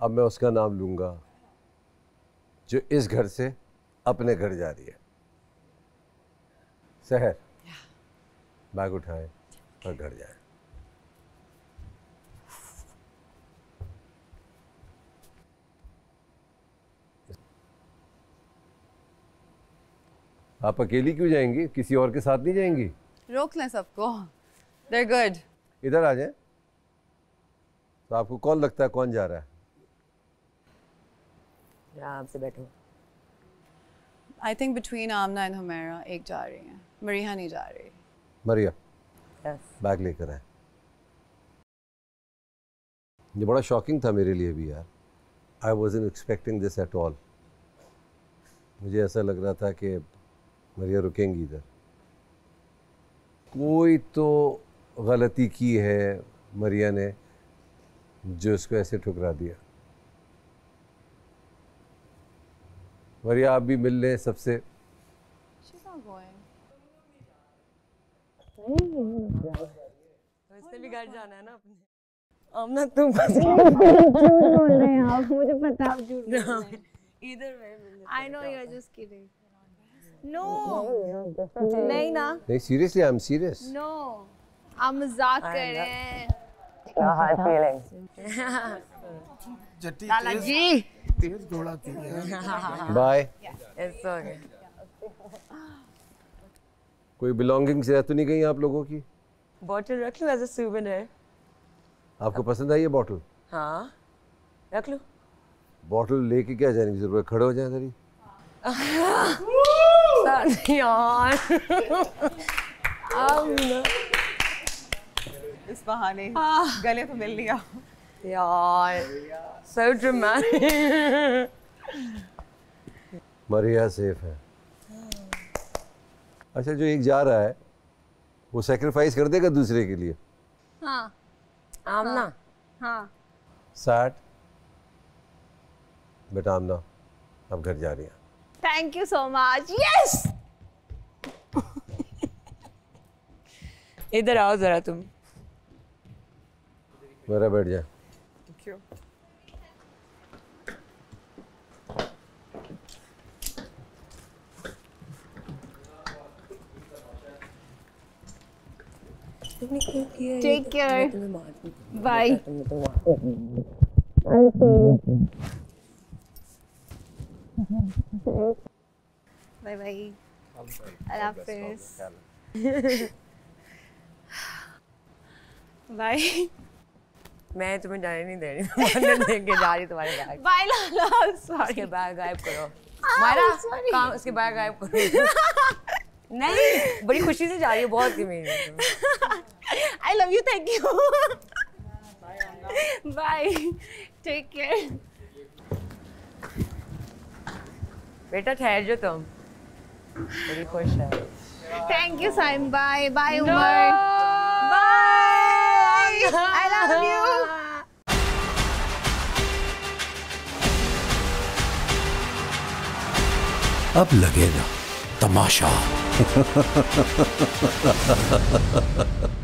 अब मैं उसका नाम लूँगा जो इस घर से अपने घर जा रही है। शहर। बैग उठाए और घर जाए। आप अकेली क्यों जाएँगी? किसी और के साथ नहीं जाएँगी? रोक लें सबको। गुड इधर आ जाए। तो आपको कौन लगता है कौन जा रहा है? आराम से बैठो I think between Aamna and Humaira एक जा रही है। मरीहा नहीं जा रही। मरिया यस बैग लेकर आए। ये बड़ा शॉकिंग था मेरे लिए भी यार। I was in expecting this at all मुझे ऐसा लग रहा था कि मरिया रुकेंगी इधर। कोई तो गलती की है मरिया ने जो इसको ऐसे ठुकरा दिया। मरिया आप भी मिल लें सबसे. तो भी घर जाना है ना अपने। आमना तुम बोल रहे हैं आप? मुझे पता आप झूठ बोल रहे हैं। इधर में I know you are just kidding no नहीं ना। नहीं seriously I am serious no आप मज़ाक कर रहे हैं। हार्ट फीलिंग्स जट्टी लाला जी। तेज दौड़ाती है। बाय इट्स ओके कोई बिलोंगिंग्स रह तो नहीं गई आप लोगों की? बॉटल रख लो एज अ सूवेनियर आपको पसंद आई है बॉटल हाँ। रख लो। बॉटल लेके क्या जाने की ज़रूरत? है? खड़े हो जाए ही। यार। आमना इस बहाने। गले तो मिल लिया यार so dramatic. मरिया सेफ़ है। अच्छा जो एक जा रहा है वो सेक्रीफाइस कर देगा दूसरे के लिए? हाँ। आमना। हाँ। सैड बट आमना अब घर जा रही है। Thank you so much yes इधर आओ जरा तुम। मेरा बैठ Thank. Take care. Bye. Bye bye. Allah Hafiz. Bye. मैं तुम्हें जाने नहीं दे रही लेके जा रही तुम्हारे बैग बाय लाला सॉरी उसके बैग गायब करो मायरा काम उसके बैग गायब करो नहीं बड़ी खुशी से जा रही है बहुत है तुम। I love you. Thank you. Bye. Take care. बेटा ठहर जो तुम बड़ी खुश है thank you Simon. Bye bye Umar. Bye. I love you. अब लगेगा तमाशा।